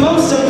most amazing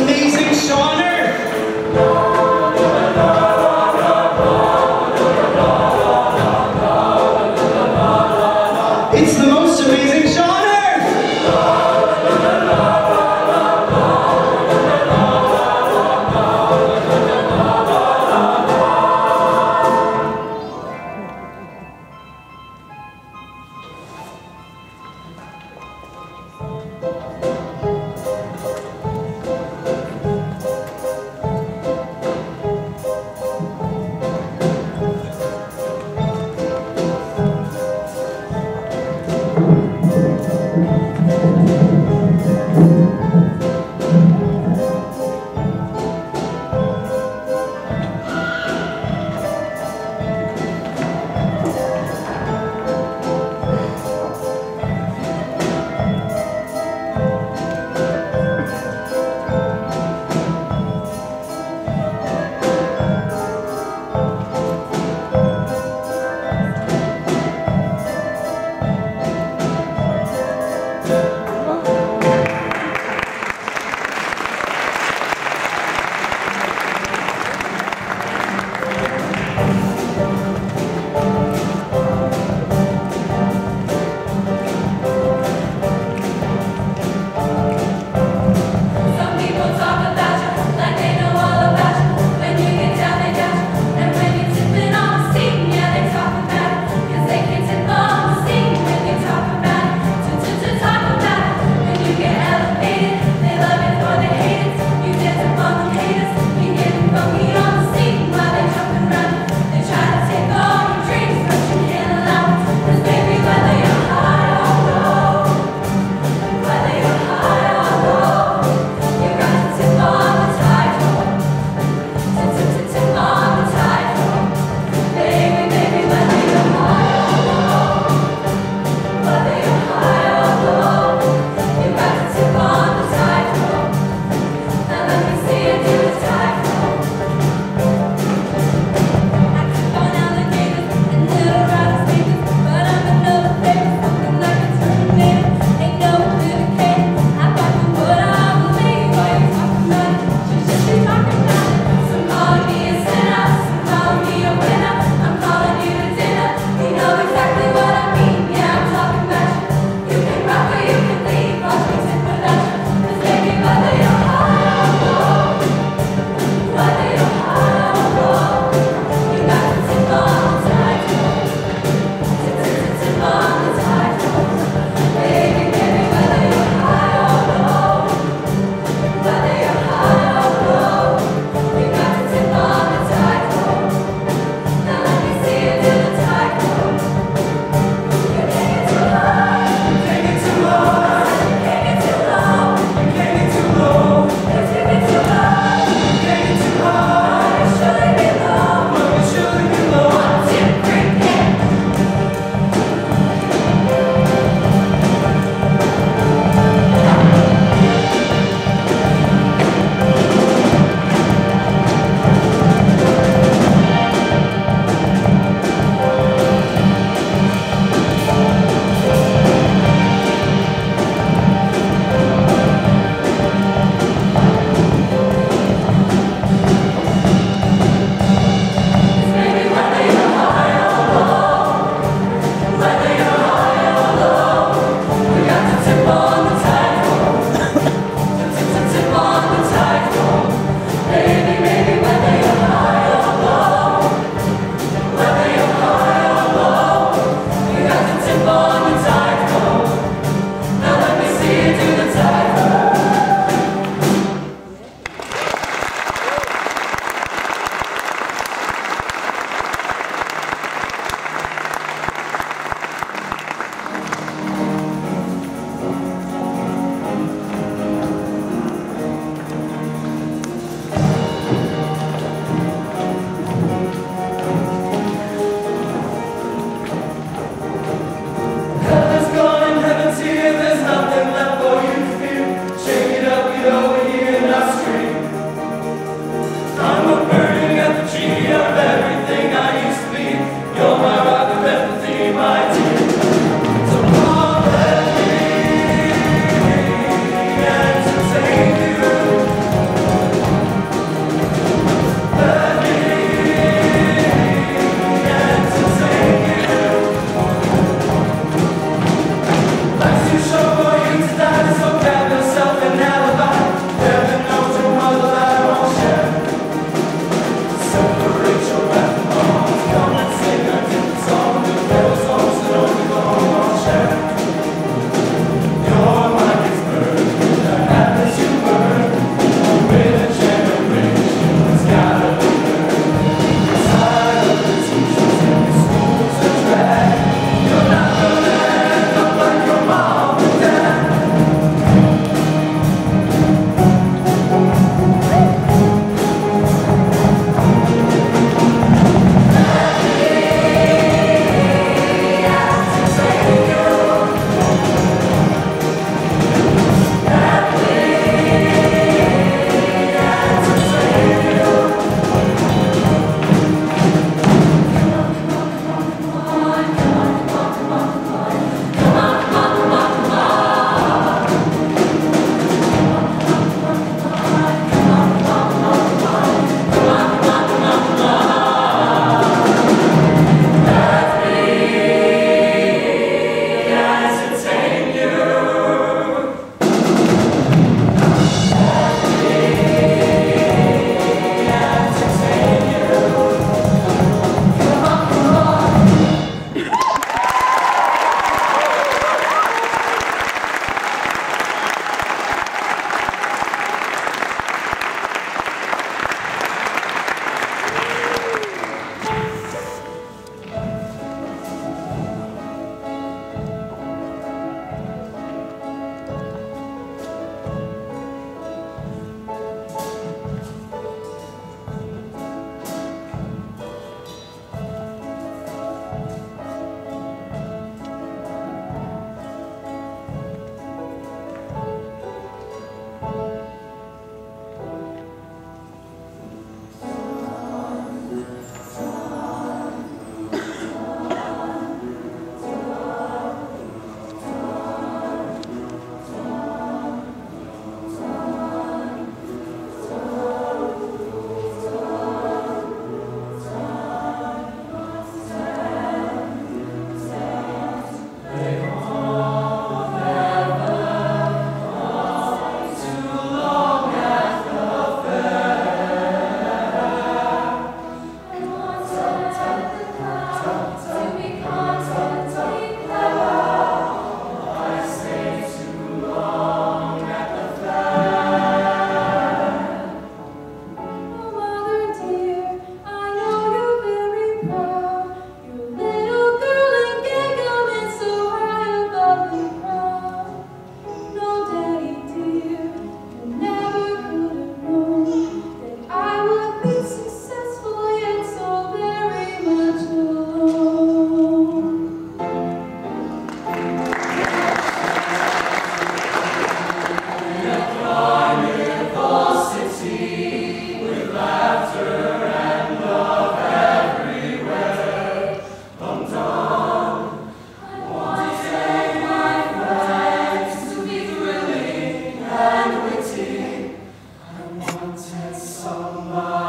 Sama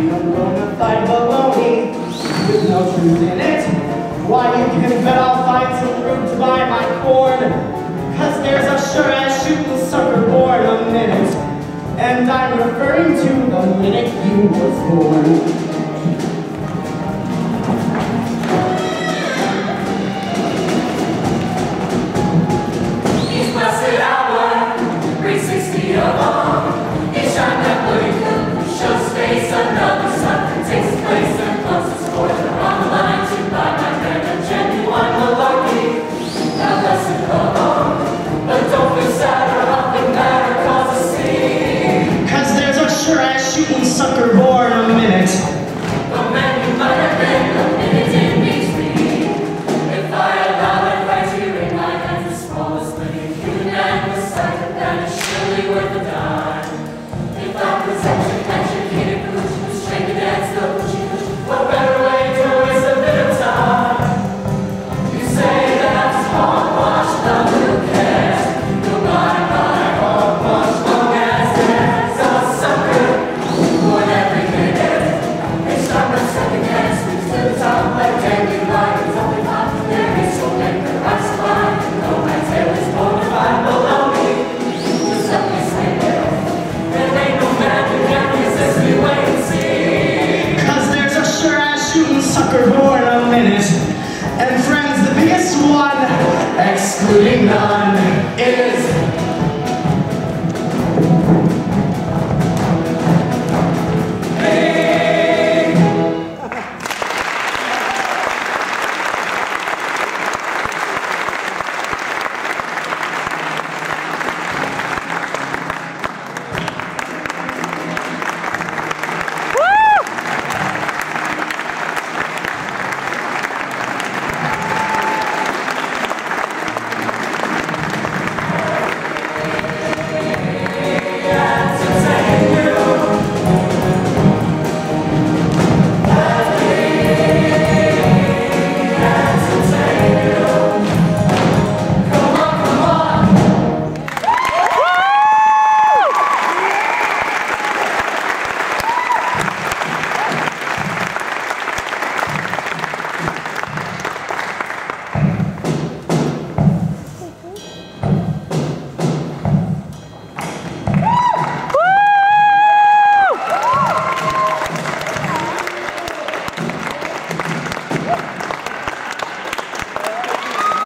You are gonna fight baloney with no truth in it. Why, you can bet I'll find some room to buy my corn. Cause there's a sure as shooting sucker born a minute. And I'm referring to the minute you was born.